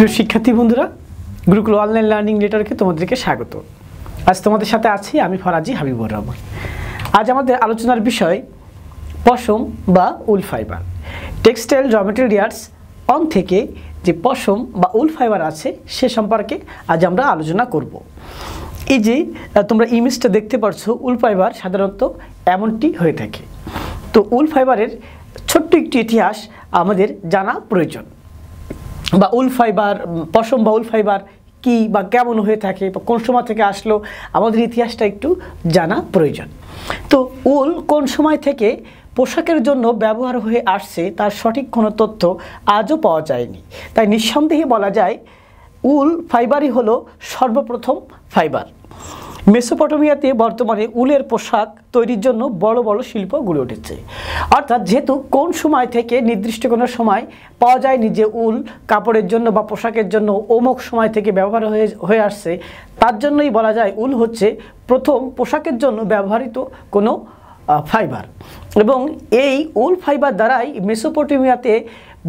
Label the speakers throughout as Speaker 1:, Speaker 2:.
Speaker 1: প্রিয় শিক্ষার্থী বন্ধুরা গুরুকুল অনলাইন লার্নিং লেটারকে তোমাদেরকে স্বাগত। আজ তোমাদের সাথে আছি আমি ফরাজি হাবিবুর রহমান। আজ আমাদের আলোচনার বিষয় পশম বা উল ফাইবার। টেক্সটাইল র মেটেরিয়ালস অন থেকে যে পশম বা উল ফাইবার আছে, সে সম্পর্কে আজ আমরা আলোচনা করব। এই যে তোমরা ইমেজটা দেখতে পাচ্ছ উল ফাইবার সাধারণত এমনটি হয়ে থাকে। তো উল ফাইবারের ছোট্ট একটি ইতিহাস আমাদের জানা প্রয়োজন। বা উল ফাইবার, পশম বা উল ফাইবার কি বা কেমন হয়ে থাকে, বা কোন সময় থেকে আসলো, আমাদের ইতিহাসটা একটু জানা প্রয়োজন। তো উল কোন সময় থেকে পোশাকের জন্য ব্যবহার হয়ে আসছে, তার সঠিক কোনো তথ্য আজও পাওয়া যায়নি। তাই নিঃসন্দেহে বলা যায়, উল ফাইবারই হলো সর্বপ্রথম ফাইবার। মেসোপটেমিয়াতে বর্তমানে উলের পোশাক তৈরির জন্য বড় বড় শিল্প গড়ে উঠেছে। অর্থাৎ যেহেতু কোন সময় থেকে নির্দিষ্ট কোনো সময় পাওয়া যায়নি যে উল কাপড়ের জন্য বা পোশাকের জন্য অমুক সময় থেকে ব্যবহার হয়ে হয়ে আসছে, তার জন্যই বলা যায় উল হচ্ছে প্রথম পোশাকের জন্য ব্যবহৃত কোনো ফাইবার। এবং এই উল ফাইবার দ্বারাই মেসোপটেমিয়াতে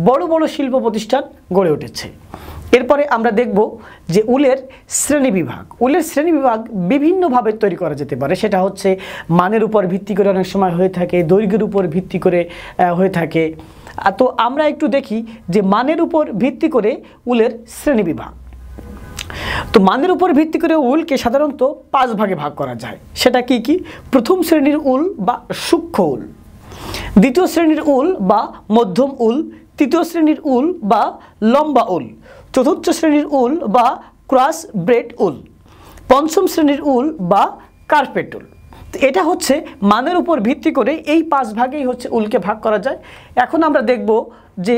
Speaker 1: বড় বড় শিল্প প্রতিষ্ঠান গড়ে উঠেছে। এরপরে আমরা দেখব যে উলের শ্রেণি বিভাগ। উলের শ্রেণি বিভাগ বিভিন্নভাবে তৈরি করা যেতে পারে। সেটা হচ্ছে মানের উপর ভিত্তি করে অনেক সময় হয়ে থাকে, দৈর্ঘ্যের উপর ভিত্তি করে হয়ে থাকে। তো আমরা একটু দেখি যে মানের উপর ভিত্তি করে উলের শ্রেণি বিভাগ। তো মানের উপর ভিত্তি করে উলকে সাধারণত পাঁচ ভাগে ভাগ করা যায়। সেটা কি কি? প্রথম শ্রেণির উল বা সূক্ষ্ম উল। দ্বিতীয় শ্রেণির উল বা মধ্যম উল তৃতীয় শ্রেণির উল বা লম্বা উল, চতুর্থ শ্রেণির উল বা ক্রস ব্রেড উল, পঞ্চম শ্রেণির উল বা কার্পেট উল। এটা হচ্ছে মানের উপর ভিত্তি করে এই পাঁচ ভাগেই হচ্ছে উলকে ভাগ করা যায়। এখন আমরা দেখব যে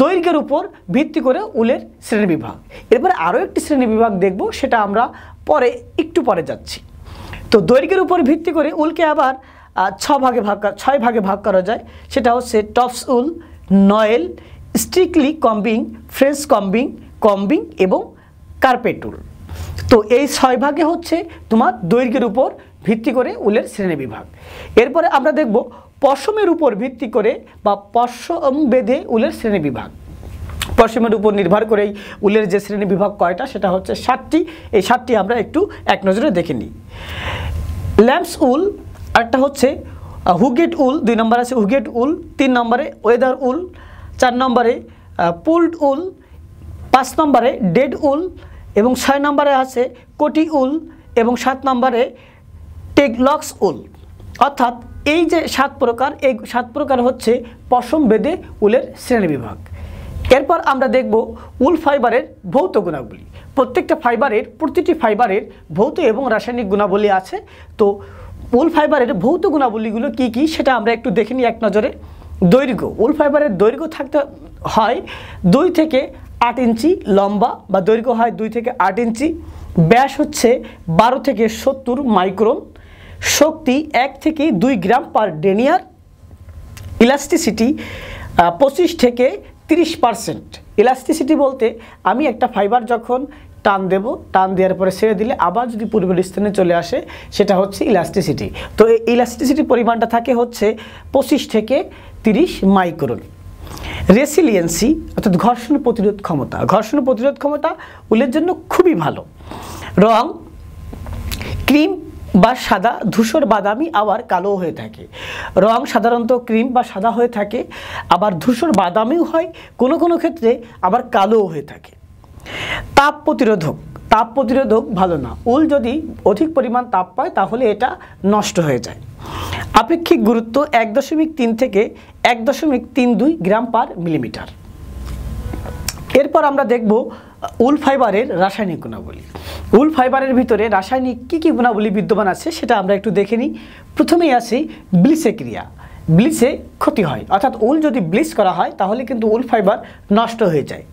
Speaker 1: দৈর্ঘ্যের উপর ভিত্তি করে উলের শ্রেণীবিভাগ এরপরে আরও একটি শ্রেণীবিভাগ দেখব, সেটা আমরা পরে, একটু পরে যাচ্ছি। তো দৈর্ঘ্যের উপর ভিত্তি করে উলকে আবার ছ ভাগে ভাগ ছয় ভাগে ভাগ করা যায়। সেটা হচ্ছে tops wool noil strictly combing French combing combing এবং কার্পেট উল তো এই ছয় ভাগে হচ্ছে তোমার দৈর্ঘ্যের উপর ভিত্তি করে উলের শ্রেণি বিভাগ। এরপরে আমরা দেখব পশমের উপর ভিত্তি করে বা পশম বেঁধে উলের শ্রেণি বিভাগ। পশমের উপর নির্ভর করেই উলের যে শ্রেণি বিভাগ কয়টা, সেটা হচ্ছে সাতটি। এই সাতটি আমরা একটু এক নজরে দেখে নিই। ল্যাম্পস উল একটা হচ্ছে হুগেট উল, দুই নম্বর আছে হুগেট উল, তিন নম্বরে ওয়েদার উল, চার নম্বরে পুলড উল, পাঁচ নম্বরে ডেড উল এবং ছয় নম্বরে আছে কোটি উল এবং সাত নম্বরে টেগলক্স উল। অর্থাৎ এই যে সাত প্রকার, এই সাত প্রকার হচ্ছে পশম বেদে উলের শ্রেণীবিভাগ এরপর আমরা দেখব উল ফাইবারের ভৌত গুণাবলী। প্রত্যেকটা ফাইবারের, প্রতিটি ফাইবারের ভৌত এবং রাসায়নিক গুণাবলী আছে। তো উল ফাইবারের ভৌত গুণাবলীগুলো কি কি সেটা আমরা একটু দেখে নিই এক নজরে। দৈর্ঘ্য উল ফাইবারের দৈর্ঘ্য থাকতে হয় দুই থেকে আট ইঞ্চি লম্বা বা দৈর্ঘ্য হয় দুই থেকে আট ইঞ্চি। ব্যাস হচ্ছে বারো থেকে সত্তর মাইক্রন। শক্তি এক থেকে দুই গ্রাম পার ডেনিয়ার। ইলাস্টিসিটি পঁচিশ থেকে তিরিশ পারসেন্ট। ইলাস্টিসিটি বলতে আমি একটা ফাইবার যখন টান দেব, টান দেওয়ার পরে ছেড়ে দিলে আবার যদি পূর্বের স্থানে চলে আসে, সেটা হচ্ছে ইলাস্টিসিটি তো এই ইলাস্টিসিটি পরিমাণটা থাকে হচ্ছে পঁচিশ থেকে তিরিশ মাইক্রন রেসিলিয়েন্সি অর্থাৎ ঘর্ষণ প্রতিরোধ ক্ষমতা। ঘর্ষণ প্রতিরোধ ক্ষমতা উলের জন্য খুবই ভালো। রং, ক্রিম বা সাদা, ধূসর বাদামি আবার কালো হয়ে থাকে। রং সাধারণত ক্রিম বা সাদা হয়ে থাকে, আবার ধূসর বাদামিও হয়, কোনো কোনো ক্ষেত্রে আবার কালোও হয়ে থাকে। তাপ প্রতিরোধক তাপ প্রতিরোধক ভালো না। উল যদি অধিক পরিমাণ তাপ পায়, তাহলে এটা নষ্ট হয়ে যায়। আপেক্ষিক গুরুত্ব এক দশমিক তিন থেকে এক দশমিক তিন দুই গ্রাম পার মিলিমিটার। এরপর আমরা দেখব উল ফাইবারের রাসায়নিক গুণাবলী। উল ফাইবারের ভিতরে রাসায়নিক কী কী গুণাবলী বিদ্যমান আছে, সেটা আমরা একটু দেখে নিই। প্রথমেই আসি ব্লিসে ক্রিয়া ব্লিচে ক্ষতি হয়। অর্থাৎ উল যদি ব্লিচ করা হয়, তাহলে কিন্তু উল ফাইবার নষ্ট হয়ে যায়।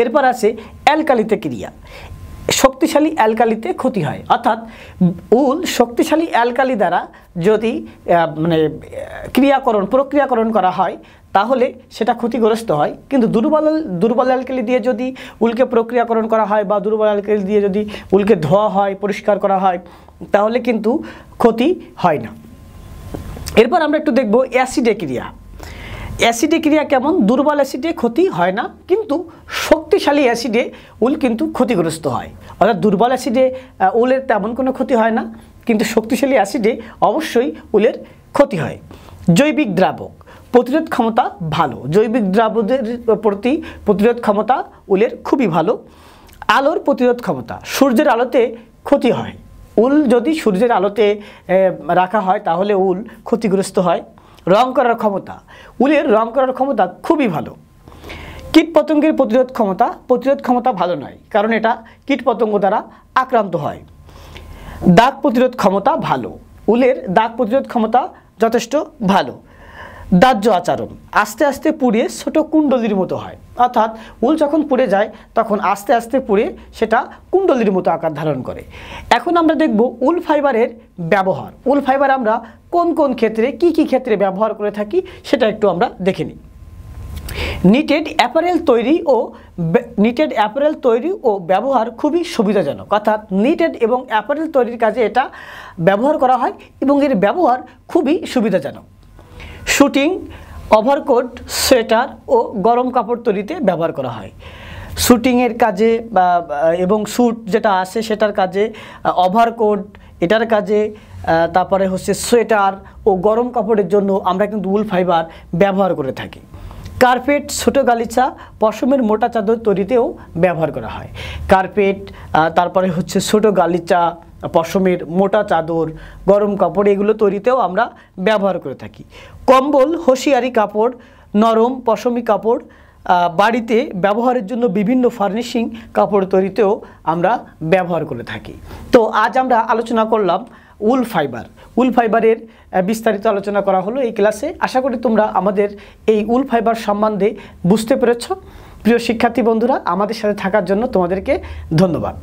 Speaker 1: এরপর আছে অ্যালকালিতে ক্রিয়া। শক্তিশালী অ্যালকালিতে ক্ষতি হয়। অর্থাৎ উল শক্তিশালী অ্যালকালি দ্বারা যদি মানে ক্রিয়াকরণ, প্রক্রিয়াকরণ করা হয়, তাহলে সেটা ক্ষতিগ্রস্ত হয়। কিন্তু দুর্বল দুর্বল অ্যালকালি দিয়ে যদি উলকে প্রক্রিয়াকরণ করা হয় বা দুর্বল অ্যালকালি দিয়ে যদি উলকে ধোয়া হয়, পরিষ্কার করা হয়, তাহলে কিন্তু ক্ষতি হয় না। এরপর আমরা একটু দেখব অ্যাসিডে ক্রিয়া অ্যাসিডে ক্রিয়া কেমন? দুর্বল অ্যাসিডে ক্ষতি হয় না, কিন্তু শক্তিশালী অ্যাসিডে উল কিন্তু ক্ষতিগ্রস্ত হয়। অর্থাৎ দুর্বল অ্যাসিডে উলের তেমন কোনো ক্ষতি হয় না, কিন্তু শক্তিশালী অ্যাসিডে অবশ্যই উলের ক্ষতি হয়। জৈবিক দ্রাবক, প্রতিরোধ ক্ষমতা ভালো। জৈবিক দ্রাবকের প্রতি প্রতিরোধ ক্ষমতা উলের খুবই ভালো। আলোর প্রতিরোধ ক্ষমতা, সূর্যের আলোতে ক্ষতি হয়। উল যদি সূর্যের আলোতে রাখা হয়, তাহলে উল ক্ষতিগ্রস্ত হয়। রং করার ক্ষমতা। উলের রং করার ক্ষমতা খুবই ভালো। কীটপতঙ্গের প্রতিরোধ ক্ষমতা প্রতিরোধ ক্ষমতা ভালো নয়, কারণ এটা কীটপতঙ্গ দ্বারা আক্রান্ত হয়। দাগ প্রতিরোধ ক্ষমতা ভালো। উলের দাগ প্রতিরোধ ক্ষমতা যথেষ্ট ভালো। দাহ্য আচরণ। আস্তে আস্তে পুড়ে ছোট কুণ্ডলির মতো হয়। অর্থাৎ উল যখন পুড়ে যায়, তখন আস্তে আস্তে পুড়ে সেটা কুণ্ডলির মতো আকার ধারণ করে। এখন আমরা দেখব উল ফাইবারের ব্যবহার। উল ফাইবার আমরা কোন কোন ক্ষেত্রে, কি কি ক্ষেত্রে ব্যবহার করে থাকি, সেটা একটু আমরা দেখে নিই। নিটেড অ্যাপারেল তৈরি ও নিটেড অ্যাপারেল তৈরি ও ব্যবহার খুবই সুবিধাজনক। অর্থাৎ নিটেড এবং অ্যাপারেল তৈরির কাজে এটা ব্যবহার করা হয় এবং এর ব্যবহার খুবই সুবিধাজনক। শুটিং ওভারকোট সোয়েটার ও গরম কাপড় তৈরিতে ব্যবহার করা হয়। শুটিংয়ের কাজে এবং স্যুট যেটা আছে সেটার কাজে ওভারকোট এটার কাজে তারপরে হচ্ছে সোয়েটার ও গরম কাপড়ের জন্য আমরা কিন্তু উল ফাইবার ব্যবহার করে থাকি। কার্পেট, ছোটো গালিচা, পশমের মোটা চাদর তৈরিতেও ব্যবহার করা হয়। কার্পেট তারপরে হচ্ছে ছোটো গালিচা পশমের মোটা চাদর, গরম কাপড় এগুলো তৈরিতেও আমরা ব্যবহার করে থাকি। কম্বল, হোশিয়ারি কাপড়, নরম পশমি কাপড় বাড়িতে ব্যবহারের জন্য বিভিন্ন ফার্নিশিং কাপড় তৈরিতেও আমরা ব্যবহার করে থাকি। তো আজ আমরা আলোচনা করলাম উল ফাইবার। উল ফাইবারের বিস্তারিত আলোচনা করা হলো এই ক্লাসে। আশা করি তোমরা আমাদের এই উল ফাইবার সম্বন্ধে বুঝতে পেরেছ। প্রিয় শিক্ষার্থী বন্ধুরা, আমাদের সাথে থাকার জন্য তোমাদেরকে ধন্যবাদ।